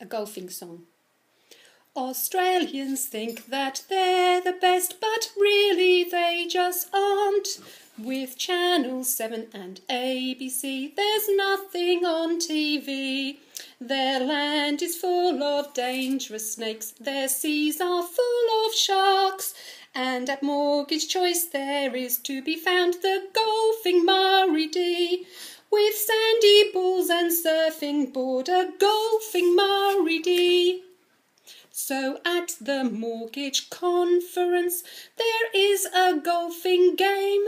a golfing song. Australians think that they're the best, but really they just aren't. With Channel 7 and ABC, there's nothing on TV. Their land is full of dangerous snakes, their seas are full of sharks. And at Mortgage Choice there is to be found the golfing Murray D. With balls and surfing board, a golfing D. So at the mortgage conference there is a golfing game.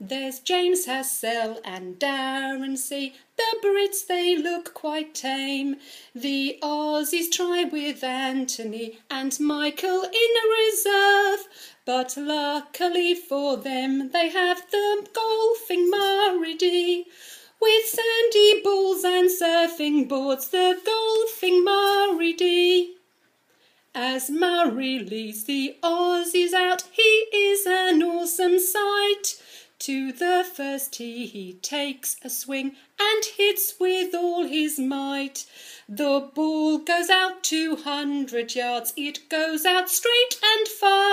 There's James Hassel and Darren C. The Brits they look quite tame. The Aussies try with Anthony and Michael in a reserve. But luckily for them they have the golfing D. With sandy balls and surfing boards, the golfing Murray D. As Murray leads the Aussies out, he is an awesome sight. To the first tee he takes a swing and hits with all his might. The ball goes out two hundred yards, it goes out straight and far.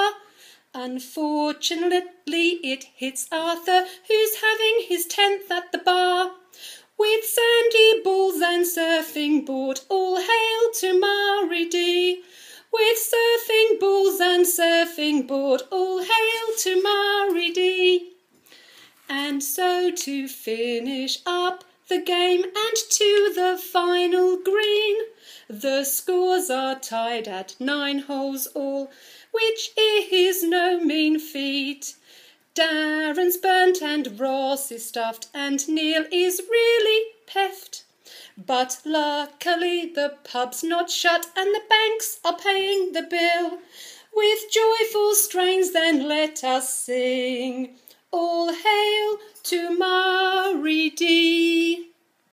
Unfortunately, it hits Arthur, who's having his tenth at the bar. With sandy balls and surfing board, all hail to Murray D. With surfing balls and surfing board, all hail to Murray D. And so to finish up the game and to the final green, the scores are tied at nine holes all, which is no mean feat. Darren's burnt and Ross is stuffed and Neil is really peft. But luckily the pub's not shut and the banks are paying the bill. With joyful strains then let us sing. All hail to Murray D.